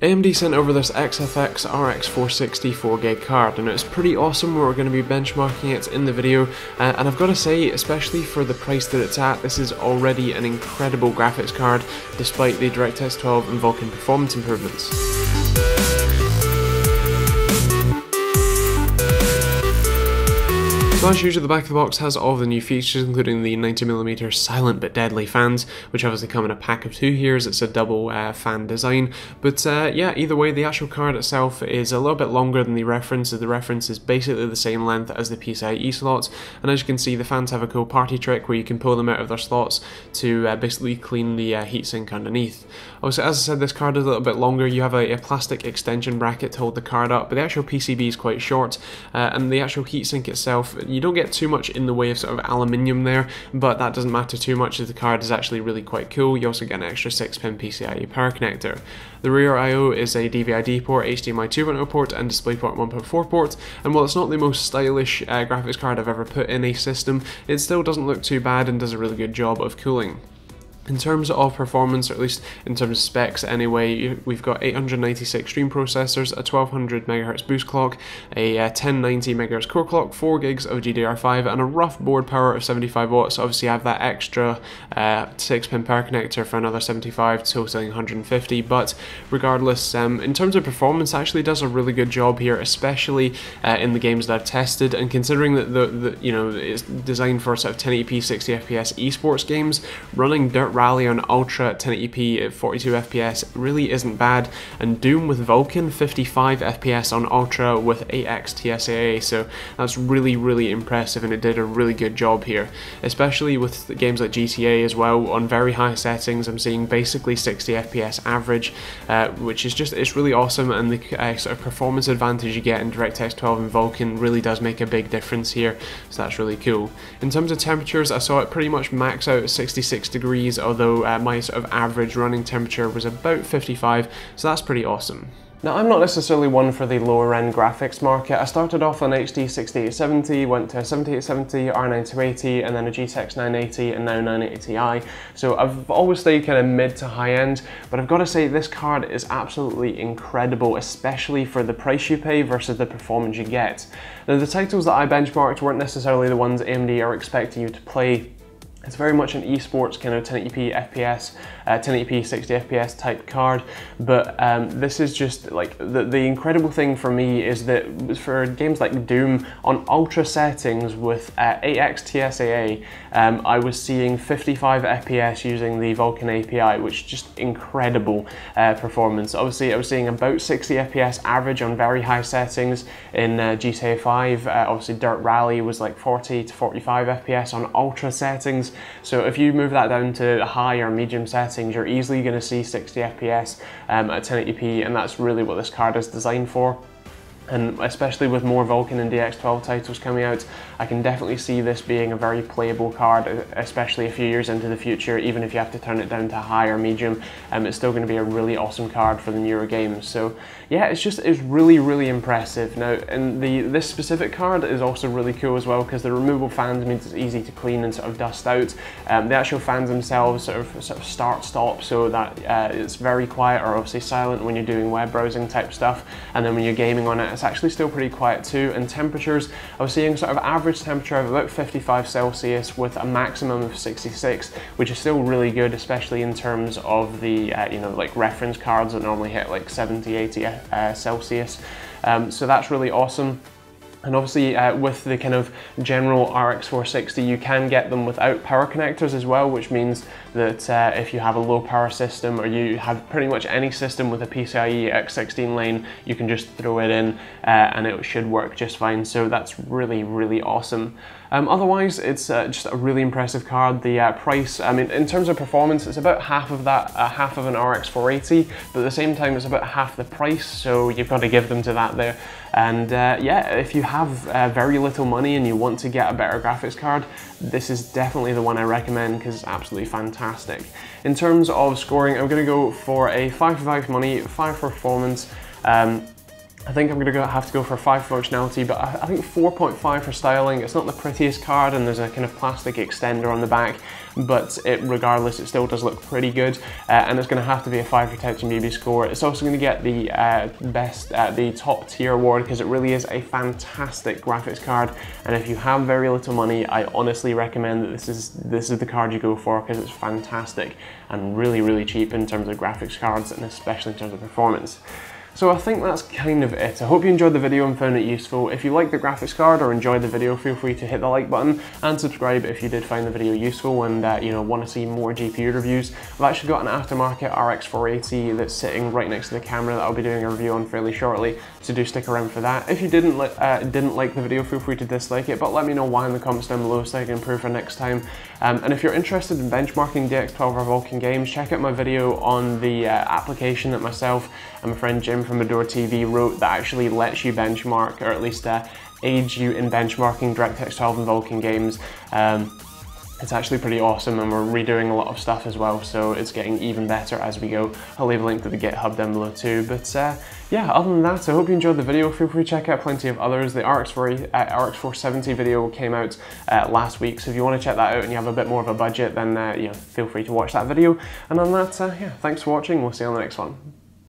AMD sent over this XFX RX 460 4GB card and it's pretty awesome, we're going to be benchmarking it in the video uh, and I've got to say, especially for the price that it's at, this is already an incredible graphics card despite the DirectX 12 and Vulkan performance improvements. As usual, the back of the box has all the new features, including the 90mm silent but deadly fans, which obviously come in a pack of two here as it's a double uh, fan design. But uh, yeah, either way, the actual card itself is a little bit longer than the reference, the reference is basically the same length as the PCIe slots, and as you can see, the fans have a cool party trick where you can pull them out of their slots to uh, basically clean the uh, heatsink underneath. Also, as I said, this card is a little bit longer, you have a, a, plastic extension bracket to hold the card up, but the actual PCB is quite short, uh, and the actual heatsink itself you don't get too much in the way of sort of aluminium there, but that doesn't matter too much as the card is actually really quite cool. You also get an extra 6-pin PCIe power connector. The rear I.O. is a DVI-D port, HDMI 2.0 port, and DisplayPort 1.4 port, and while it's not the most stylish uh, graphics card I've ever put in a system, it still doesn't look too bad and does a really good job of cooling. In terms of performance, or at least in terms of specs anyway, we've got 896 stream processors, a 1200 MHz boost clock, a 1090 uh, MHz core clock, 4 gigs of GDDR5, and a rough board power of 75 watts. Obviously, I have that extra uh, 6 pin power connector for another 75, totaling 150. But regardless, um, in terms of performance, actually does a really good job here, especially uh, in the games that I've tested. And considering that the, the you know it's designed for sort of 1080p 60 FPS esports games, running Dirt Rally on Ultra 1080p at 42 FPS really isn't bad, and Doom with Vulkan 55 FPS on Ultra with 8x TSAA, so that's really, really impressive, and it did a really good job here, especially with games like GTA as well. On very high settings, I'm seeing basically 60 FPS average, uh, which is just, it's really awesome, and the uh, sort of performance advantage you get in DirectX 12 and Vulkan really does make a big difference here, so that's really cool. In terms of temperatures, I saw it pretty much max out at 66 degrees although uh, my sort of average running temperature was about 55, so that's pretty awesome. Now I'm not necessarily one for the lower end graphics market. I started off on HD 6870, went to a 7870, R9 280, and then a GTX 980 and now 980 Ti. So I've always stayed kind of mid to high end, but I've got to say this card is absolutely incredible, especially for the price you pay versus the performance you get. Now the titles that I benchmarked weren't necessarily the ones AMD are expecting you to play it's very much an esports kind of 1080p FPS, uh, 1080p 60 FPS type card, but um, this is just like the, the incredible thing for me is that for games like Doom on ultra settings with uh, 8x TSAA, um, I was seeing 55 FPS using the Vulkan API, which is just incredible uh, performance. Obviously, I was seeing about 60 FPS average on very high settings in uh, GTA 5. Uh, obviously, Dirt Rally was like 40 to 45 FPS on ultra settings. So if you move that down to high or medium settings, you're easily going to see 60 FPS um, at 1080p, and that's really what this card is designed for and especially with more Vulkan and DX12 titles coming out, I can definitely see this being a very playable card, especially a few years into the future, even if you have to turn it down to high or medium, um, it's still going to be a really awesome card for the newer games. So yeah, it's just, it's really, really impressive. Now, and the this specific card is also really cool as well, because the removable fans means it's easy to clean and sort of dust out. Um, the actual fans themselves sort of, sort of start, stop, so that uh, it's very quiet or obviously silent when you're doing web browsing type stuff, and then when you're gaming on it, it's actually still pretty quiet too. And temperatures, I was seeing sort of average temperature of about 55 Celsius with a maximum of 66, which is still really good, especially in terms of the, uh, you know, like reference cards that normally hit like 70, 80 uh, Celsius. Um, so that's really awesome. And obviously uh, with the kind of general RX 460 you can get them without power connectors as well which means that uh, if you have a low power system or you have pretty much any system with a PCIe X16 lane you can just throw it in uh, and it should work just fine so that's really really awesome. Um, otherwise, it's uh, just a really impressive card. The uh, price, I mean, in terms of performance, it's about half of that, uh, half of an RX 480, but at the same time, it's about half the price, so you've got to give them to that there. And uh, yeah, if you have uh, very little money and you want to get a better graphics card, this is definitely the one I recommend because it's absolutely fantastic. In terms of scoring, I'm going to go for a 5 for 5 money, 5 for performance, um, I think I'm going to have to go for 5 functionality, but I, I think 4.5 for styling. It's not the prettiest card and there's a kind of plastic extender on the back, but it, regardless, it still does look pretty good. Uh, and it's going to have to be a 5 protection BB score. It's also going to get the uh, best, uh, the top tier award because it really is a fantastic graphics card. And if you have very little money, I honestly recommend that this is, this is the card you go for because it's fantastic and really, really cheap in terms of graphics cards and especially in terms of performance. So I think that's kind of it. I hope you enjoyed the video and found it useful. If you like the graphics card or enjoyed the video, feel free to hit the like button and subscribe if you did find the video useful and uh, you know want to see more GPU reviews. I've actually got an aftermarket RX 480 that's sitting right next to the camera that I'll be doing a review on fairly shortly, so do stick around for that. If you didn't, li uh, didn't like the video, feel free to dislike it, but let me know why in the comments down below so I can improve for next time. Um, and if you're interested in benchmarking DX12 or Vulkan games, check out my video on the uh, application that myself and my friend Jim from AdoredTV wrote that actually lets you benchmark, or at least uh, aids you in benchmarking DirectX 12 and Vulkan games. Um, it's actually pretty awesome and we're redoing a lot of stuff as well, so it's getting even better as we go. I'll leave a link to the GitHub down below too, but uh, yeah, other than that, I hope you enjoyed the video. Feel free to check out plenty of others. The RX, 4, uh, RX 470 video came out uh, last week, so if you want to check that out and you have a bit more of a budget, then uh, you feel free to watch that video. And on that, uh, yeah, thanks for watching. We'll see you on the next one.